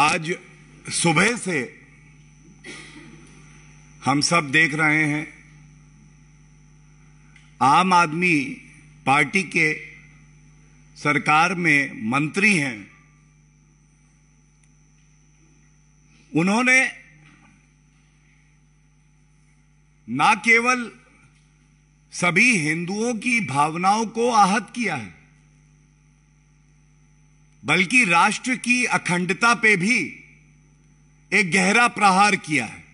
आज सुबह से हम सब देख रहे हैं, आम आदमी पार्टी के सरकार में मंत्री हैं। उन्होंने ना केवल सभी हिंदुओं की भावनाओं को आहत किया है बल्कि राष्ट्र की अखंडता पे भी एक गहरा प्रहार किया है।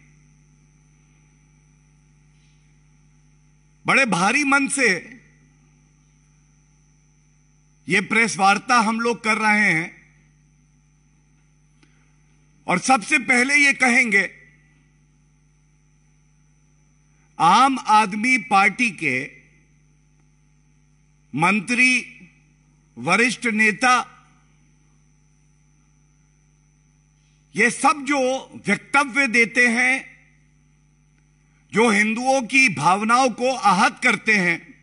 बड़े भारी मन से ये प्रेस वार्ता हम लोग कर रहे हैं और सबसे पहले ये कहेंगे, आम आदमी पार्टी के मंत्री, वरिष्ठ नेता ये सब जो वक्तव्य देते हैं, जो हिंदुओं की भावनाओं को आहत करते हैं,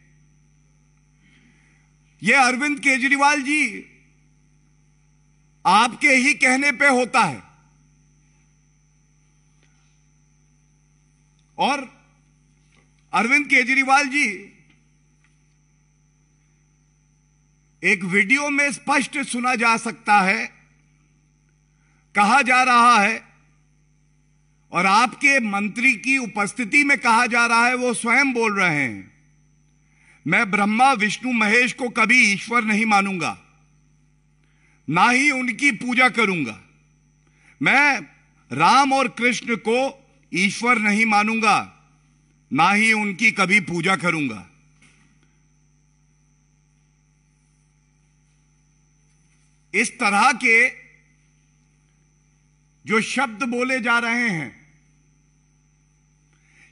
ये अरविंद केजरीवाल जी आपके ही कहने पे होता है। और अरविंद केजरीवाल जी एक वीडियो में स्पष्ट सुना जा सकता है कहा जा रहा है और आपके मंत्री की उपस्थिति में कहा जा रहा है, वो स्वयं बोल रहे हैं। मैं ब्रह्मा, विष्णु, महेश को कभी ईश्वर नहीं मानूँगा, ना ही उनकी पूजा करूँगा। मैं राम और कृष्ण को ईश्वर नहीं मानूँगा, ना ही उनकी कभी पूजा करूँगा। इस तरह के जो शब्द बोले जा रहे हैं।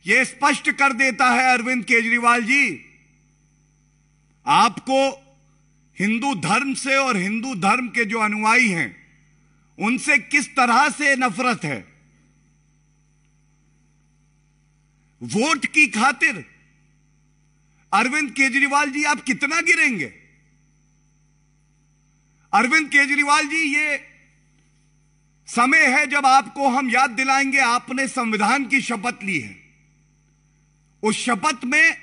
यह स्पष्ट कर देता है अरविंद केजरीवाल जी, आपको हिंदू धर्म से और हिंदू धर्म के जो अनुयायी हैं, उनसे किस तरह से नफरत है? वोट की खातिर अरविंद केजरीवाल जी आप कितना गिरेंगे? अरविंद केजरीवाल जी, ये समय है जब आपको हम याद दिलाएँगे आपने संविधान की शपथ ली है। उस शपथ में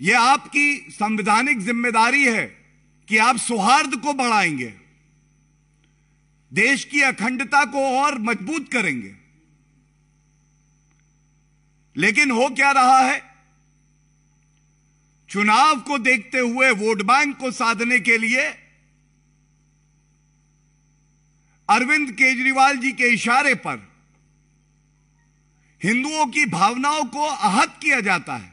यह आपकी संवैधानिक ज़िम्मेदारी है कि आप सौहार्द को बढ़ाएँगे, देश की अखंडता को और मज़बूत करेंगे। लेकिन हो क्या रहा है? चुनाव को देखते हुए वोट बैंक को साधने के लिए अरविंद केजरीवाल जी के इशारे पर हिंदुओं की भावनाओं को आहत किया जाता है।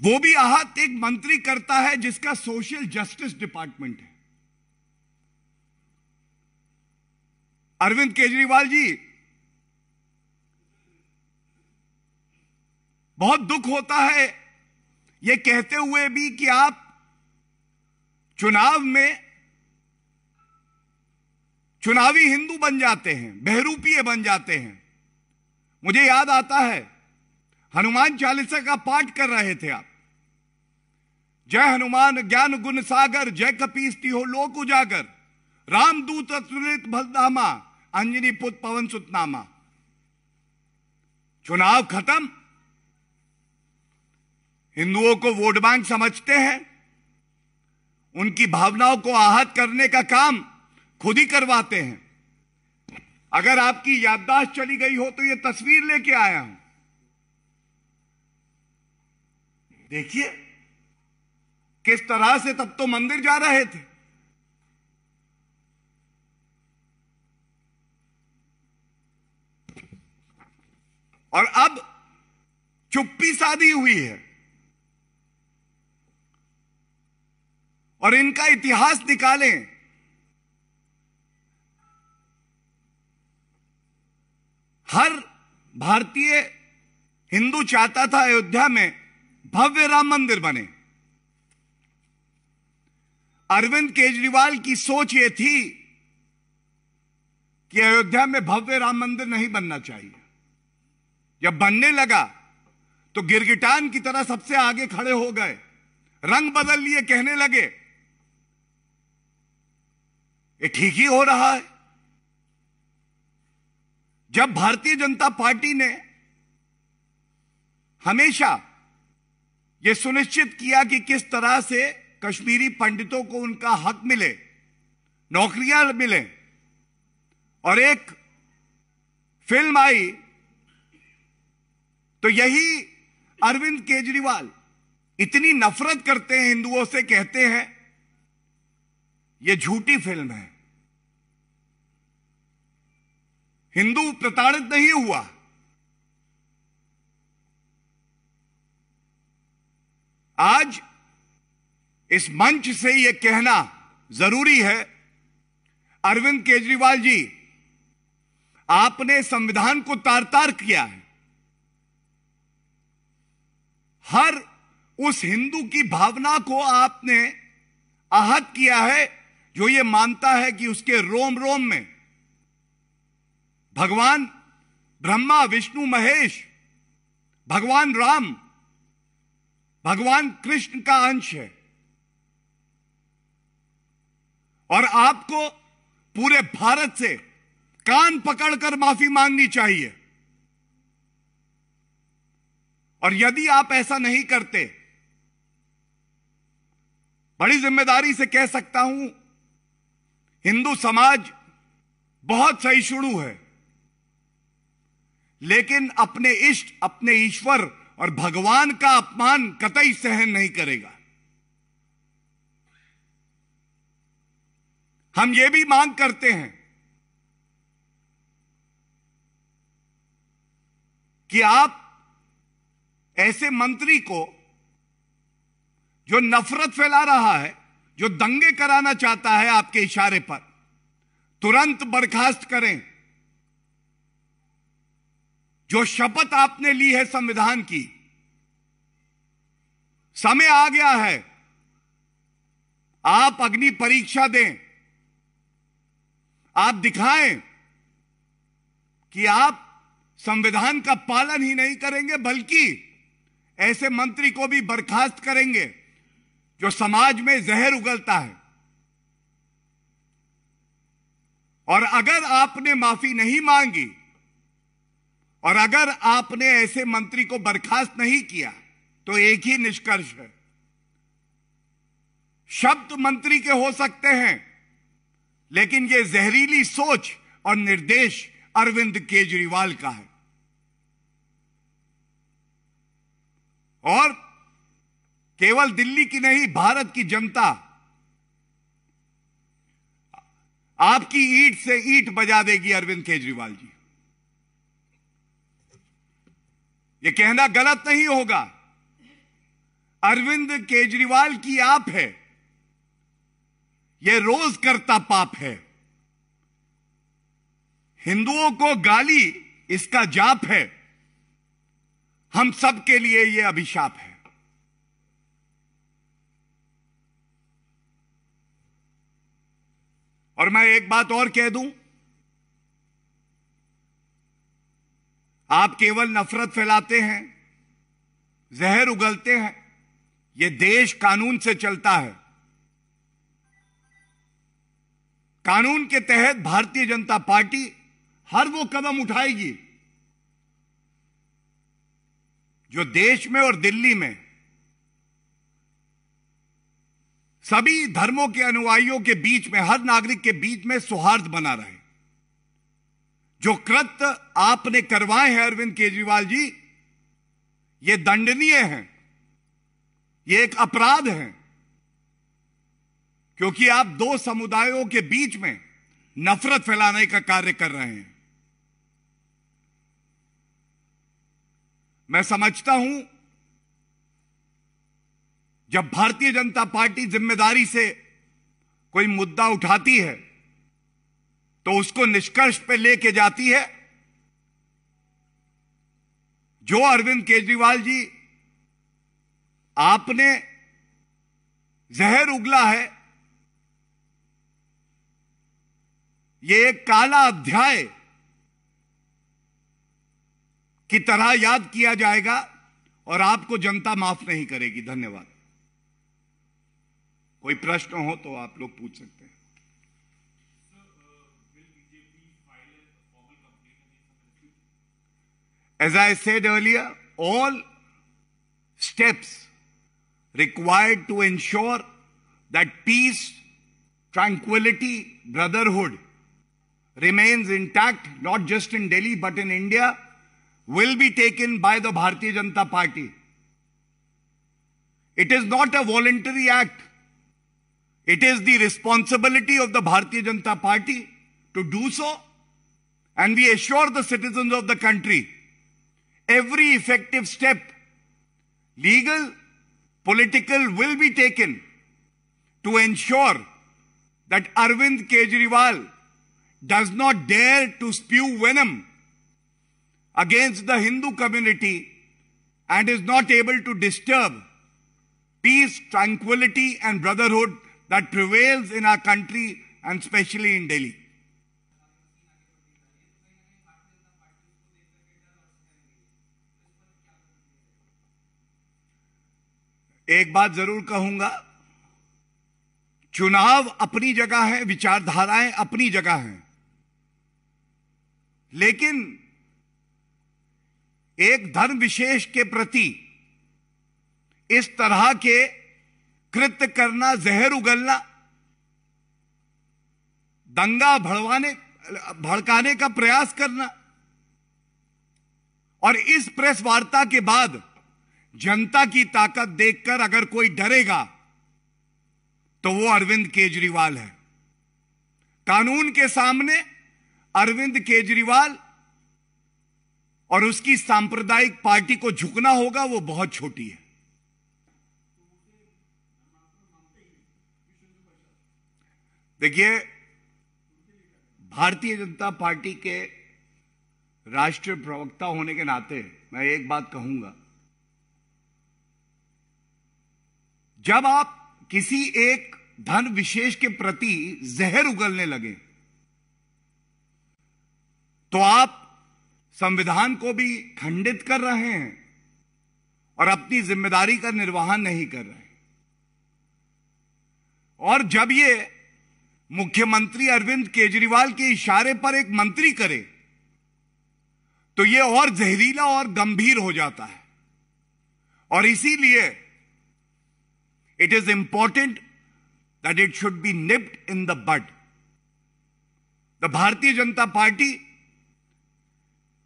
वो भी आहत एक मंत्री करता है जिसका सोशल जस्टिस डिपार्टमेंट है। अरविंद केजरीवाल जी, बहुत दुख होता है यह कहते हुए भी कि आप चुनाव में चुनावी हिंदू बन जाते हैं, बहरूपीय बन जाते हैं। मुझे याद आता है, हनुमान चालीसा का पाठ कर रहे थे आप। जय हनुमान, ज्ञान गुण सागर, जय कपीस्ती हो लोक उजागर। रामदूत सुनित भलधामा, अंजनी पुत पवन सुतनामा। चुनाव खत्म। हिंदुओं को वोट बैंक समझते हैं। उनकी भावनाओं को आहत करने का काम खुद ही करवाते हैं। अगर आपकी याददाश्त चली गई हो तो यह तस्वीर लेके आया हूँ। देखिए, किस तरह से तब तो मंदिर जा रहे थे। और अब चुप्पी साधी हुई है। और इनका इतिहास निकालें। हर भारतीय हिंदू चाहता था अयोध्या में भव्य राम मंदिर बने। अरविंद केजरीवाल की सोच यह थी कि अयोध्या में भव्य राम मंदिर नहीं बनना चाहिए। जब बनने लगा तो गिरगिटान की तरह सबसे आगे खड़े हो गए। रंग बदल लिए, कहने लगे ये ठीक ही हो रहा है। जब भारतीय जनता पार्टी ने हमेशा यह सुनिश्चित किया कि किस तरह से कश्मीरी पंडितों को उनका हक मिले, नौकरियाँ मिले, और एक फ़िल्म आई तो यही अरविंद केजरीवाल इतनी नफरत करते हैं, हिंदुओं से कहते हैं यह झूठी फ़िल्म है। हिंदू प्रताड़ित नहीं हुआ। आज इस मंच से यह कहना ज़रूरी है। अरविंद केजरीवाल जी, आपने संविधान को तार तार किया है। हर उस हिंदू की भावना को आपने आहत किया है। जो ये मानता है कि उसके रोम रोम में भगवान ब्रह्मा, विष्णु, महेश, भगवान राम, भगवान कृष्ण का अंश है। और आपको पूरे भारत से कान पकड़कर माफ़ी मांगनी चाहिए। और यदि आप ऐसा नहीं करते, बड़ी ज़िम्मेदारी से कह सकता हूँ हिंदू समाज बहुत सही सहिष्णु है। लेकिन अपने इष्ट, अपने ईश्वर और भगवान का अपमान कतई सहन नहीं करेगा। हम ये भी मांग करते हैं कि आप ऐसे मंत्री को जो नफरत फैला रहा है जो दंगे कराना चाहता है आपके इशारे पर, तुरंत बर्खास्त करें। जो शपथ आपने ली है संविधान की, समय आ गया है। आप अग्नि परीक्षा दें। आप दिखाएँ कि आप संविधान का पालन ही नहीं करेंगे, बल्कि ऐसे मंत्री को भी बर्खास्त करेंगे। जो समाज में जहर उगलता है। और अगर आपने माफ़ी नहीं मांगी, और अगर आपने ऐसे मंत्री को बर्खास्त नहीं किया तो एक ही निष्कर्ष है। शब्द मंत्री के हो सकते हैं, लेकिन यह जहरीली सोच और निर्देश अरविंद केजरीवाल का है। और केवल दिल्ली की नहीं, भारत की जनता। आपकी ईट से ईट बजा देगी अरविंद केजरीवाल जी। यह कहना गलत नहीं होगा। अरविंद केजरीवाल की आप है। यह रोज करता पाप है। हिंदुओं को गाली, इसका जाप है। हम सब के लिए यह अभिशाप है। और मैं एक बात और कह दूँ। आप केवल नफरत फैलाते हैं, जहर उगलते हैं यह देश कानून से चलता है। कानून के तहत भारतीय जनता पार्टी हर वो कदम उठाएगी जो देश में और दिल्ली में सभी धर्मों के अनुयायियों के बीच में, हर नागरिक के बीच में सौहार्द बना रहे। जो कृत्य आपने करवाए हैं, अरविंद केजरीवाल जी, ये दंडनीय है। ये एक अपराध है। क्योंकि आप दो समुदायों के बीच में नफरत फैलाने का कार्य कर रहे हैं। मैं समझता हूँ जब भारतीय जनता पार्टी ज़िम्मेदारी से कोई मुद्दा उठाती है तो उसको निष्कर्ष पे लेके जाती है। जो अरविंद केजरीवाल जी, आपने जहर उगला है, ये एक काला अध्याय की तरह याद किया जाएगा और आपको जनता माफ़ नहीं करेगी। धन्यवाद। कोई प्रश्न हो तो आप लोग पूछ सकते हैं। As I said earlier all steps required to ensure that peace tranquility brotherhood remains intact not just in Delhi but in India will be taken by the Bharatiya Janata Party it is not a voluntary act It is the responsibility of the Bharatiya Janata Party to do so. And we assure the citizens of the country every effective step, legal, political, will be taken to ensure that Arvind Kejriwal does not dare to spew venom against the Hindu community and is not able to disturb peace, tranquility, and brotherhood that prevails in our country and especially in Delhi. एक बात ज़रूर कहूँगा, चुनाव अपनी जगह है, विचारधाराएँ अपनी जगह हैं लेकिन एक धर्म विशेष के प्रति इस तरह के कृत्य करना, जहर उगलना, दंगा भड़वाने, भड़काने का प्रयास करना। और इस प्रेस वार्ता के बाद जनता की ताकत देखकर अगर कोई डरेगा तो वो अरविंद केजरीवाल है। कानून के सामने अरविंद केजरीवाल और उसकी सांप्रदायिक पार्टी को झुकना होगा, वो बहुत छोटी है। देखिए, भारतीय जनता पार्टी के राष्ट्रीय प्रवक्ता होने के नाते मैं एक बात कहूँगा। जब आप किसी एक धन विशेष के प्रति जहर उगलने लगे तो आप संविधान को भी खंडित कर रहे हैं और अपनी ज़िम्मेदारी का निर्वहन नहीं कर रहे और जब ये मुख्यमंत्री अरविंद केजरीवाल के इशारे पर एक मंत्री करे तो यह और जहरीला और गंभीर हो जाता है। और इसीलिए it is important that it should be nipped in the bud the Bharatiya Janata Party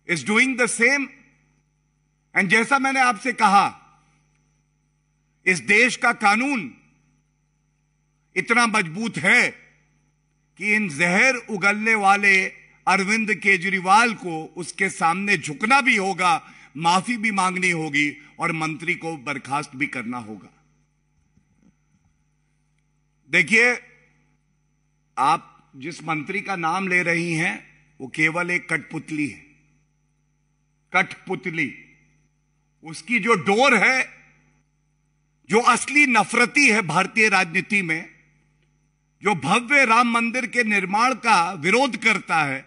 is doing the same and जैसा मैंने आपसे कहा, इस देश का कानून इतना मज़बूत है कि इन जहर उगलने वाले अरविंद केजरीवाल को उसके सामने झुकना भी होगा, माफ़ी भी मांगनी होगी और मंत्री को बर्खास्त भी करना होगा। देखिए, आप जिस मंत्री का नाम ले रही हैं, वो केवल एक कठपुतली है। कठपुतली। उसकी जो डोर है, जो असली नफरती है भारतीय राजनीति में जो भव्य राम मंदिर के निर्माण का विरोध करता है।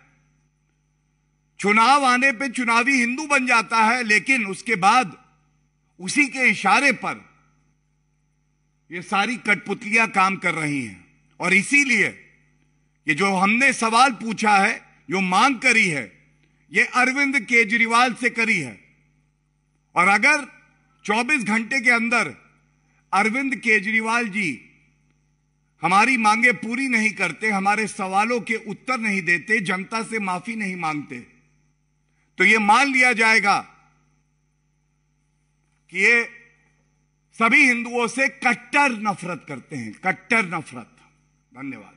चुनाव आने पे चुनावी हिंदू बन जाता है, लेकिन उसके बाद उसी के इशारे पर ये सारी कठपुतलियाँ काम कर रही हैं। और इसीलिए ये जो हमने सवाल पूछा है, जो मांग करी है, ये अरविंद केजरीवाल से करी है। और अगर 24 घंटे के अंदर अरविंद केजरीवाल जी हमारी मांगे पूरी नहीं करते, हमारे सवालों के उत्तर नहीं देते, जनता से माफ़ी नहीं मांगते। तो यह मान लिया जाएगा कि ये सभी हिंदुओं से कट्टर नफरत करते हैं, कट्टर नफरत। धन्यवाद।